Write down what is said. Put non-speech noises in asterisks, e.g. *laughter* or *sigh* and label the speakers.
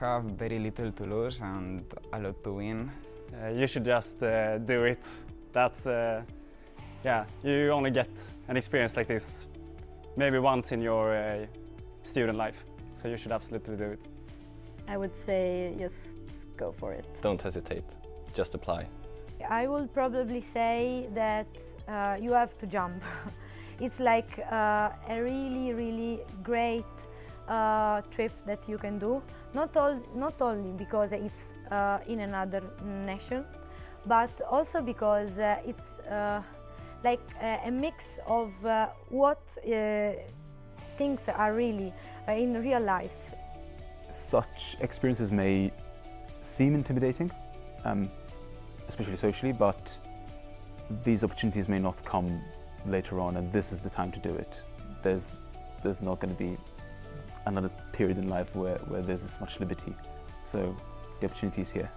Speaker 1: have very little to lose and a lot to win.
Speaker 2: Uh, you should just uh, do it. That's, uh, yeah, you only get an experience like this maybe once in your uh, student life. So you should absolutely do it.
Speaker 3: I would say just go for it.
Speaker 4: Don't hesitate, just apply.
Speaker 3: I would probably say that uh, you have to jump. *laughs* it's like uh, a really, really great uh, trip that you can do. Not, all, not only because it's uh, in another nation, but also because uh, it's uh, like a, a mix of what things are really in real life.
Speaker 5: Such experiences may seem intimidating, um, especially socially, but these opportunities may not come later on and this is the time to do it. There's, there's not going to be another period in life where, where there's as much liberty. So the opportunity is here.